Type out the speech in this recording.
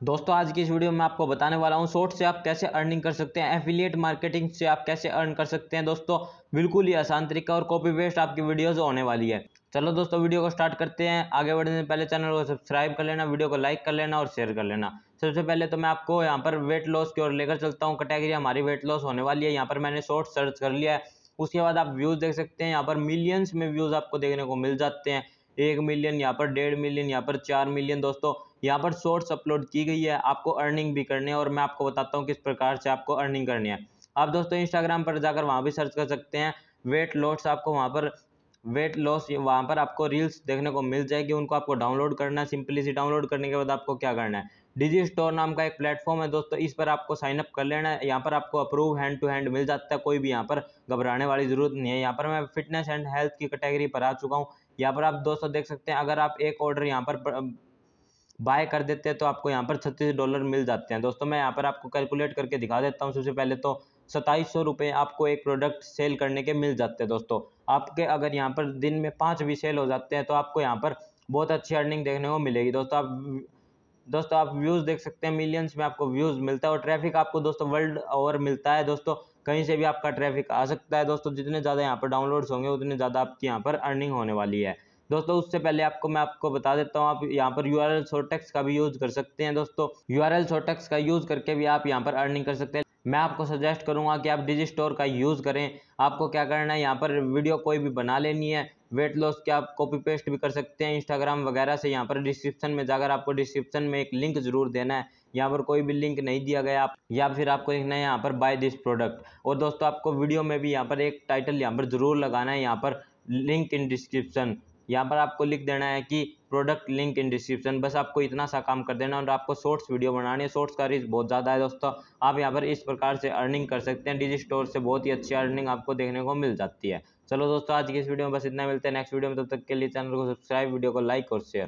दोस्तों, आज की इस वीडियो में आपको बताने वाला हूँ, शॉर्ट से आप कैसे अर्निंग कर सकते हैं एफिलिएट मार्केटिंग से आप कैसे अर्न कर सकते हैं। दोस्तों, बिल्कुल ही आसान तरीका और कॉपी पेस्ट आपकी वीडियोज़ होने वाली है। चलो दोस्तों, वीडियो को स्टार्ट करते हैं। आगे बढ़ने से पहले चैनल को सब्सक्राइब कर लेना, वीडियो को लाइक कर लेना और शेयर कर लेना। सबसे पहले तो मैं आपको यहाँ पर वेट लॉस की ओर लेकर चलता हूँ। कैटेगरी हमारी वेट लॉस होने वाली है। यहाँ पर मैंने शॉर्ट सर्च कर लिया है। उसके बाद आप व्यूज़ देख सकते हैं। यहाँ पर मिलियंस में व्यूज़ आपको देखने को मिल जाते हैं। एक मिलियन यहाँ पर डेढ़ मिलियन यहाँ पर चार मिलियन दोस्तों, यहाँ पर शॉर्ट्स अपलोड की गई है, आपको अर्निंग भी करनी है और मैं आपको बताता हूँ किस प्रकार से आपको अर्निंग करनी है। आप दोस्तों इंस्टाग्राम पर जाकर वहाँ भी सर्च कर सकते हैं वेट लॉस आपको वहाँ पर वेट लॉस वहाँ पर आपको रील्स देखने को मिल जाएगी, उनको आपको डाउनलोड करना है सिंपली सी डाउनलोड करने के बाद आपको क्या करना है? डिजी स्टोर नाम का एक प्लेटफॉर्म है दोस्तों, इस पर आपको साइन अप कर लेना है। यहाँ पर आपको अप्रूव हैंड टू हैंड मिल जाता है, कोई भी यहाँ पर घबराने वाली ज़रूरत नहीं है। यहाँ पर मैं फिटनेस एंड हेल्थ की कैटेगरी पर आ चुका हूँ। यहाँ पर आप दोस्तों देख सकते हैं, अगर आप एक ऑर्डर यहाँ पर बाय कर देते हैं तो आपको यहाँ पर छत्तीस डॉलर मिल जाते हैं। दोस्तों, मैं यहाँ पर आपको कैलकुलेट करके दिखा देता हूँ। सबसे पहले तो सताईस सौ रुपये आपको एक प्रोडक्ट सेल करने के मिल जाते हैं दोस्तों। आपके अगर यहाँ पर दिन में पाँच भी सेल हो जाते हैं तो आपको यहाँ पर बहुत अच्छी अर्निंग देखने को मिलेगी। दोस्तों, आप दोस्तों, आप व्यूज़ देख सकते हैं मिलियंस में आपको व्यूज़ मिलता है और ट्रैफ़िक आपको दोस्तों वर्ल्ड ओवर मिलता है। दोस्तों, कहीं से भी आपका ट्रैफ़िक आ सकता है। दोस्तों, जितने ज़्यादा यहाँ पर डाउनलोड्स होंगे, उतने ज़्यादा आपकी यहाँ पर अर्निंग होने वाली है। दोस्तों, उससे पहले आपको मैं आपको बता देता हूँ, आप यहाँ पर यू आर एल का भी यूज़ कर सकते हैं। दोस्तों यू आर एल का यूज़ करके भी आप यहाँ पर अर्निंग कर सकते हैं। मैं आपको सजेस्ट करूँगा कि आप डिजी स्टोर का यूज़ करें। आपको क्या करना है, यहाँ पर वीडियो कोई भी बना लेनी है। वेट लॉस के आप कॉपी पेस्ट भी कर सकते हैं इंस्टाग्राम वगैरह से। यहाँ पर डिस्क्रिप्शन में जाकर आपको डिस्क्रिप्शन में एक लिंक ज़रूर देना है। यहाँ पर कोई भी लिंक नहीं दिया गया आप, या फिर आपको लिखना है यहाँ पर बाय दिस प्रोडक्ट और दोस्तों, आपको वीडियो में भी यहाँ पर एक टाइटल यहाँ पर ज़रूर लगाना है। यहाँ पर लिंक इन डिस्क्रिप्शन यहाँ पर आपको लिख देना है कि प्रोडक्ट लिंक इन डिस्क्रिप्शन बस आपको इतना सा काम कर देना और आपको शॉर्ट्स वीडियो बनानी है। शॉर्ट्स का रीच बहुत ज़्यादा है दोस्तों। आप यहाँ पर इस प्रकार से अर्निंग कर सकते हैं। डिजी स्टोर से बहुत ही अच्छी अर्निंग आपको देखने को मिल जाती है। चलो दोस्तों, आज की इस वीडियो में बस इतना मिलते हैं नेक्स्ट वीडियो में। तब तक के लिए चैनल को सब्सक्राइब, वीडियो को लाइक और शेयर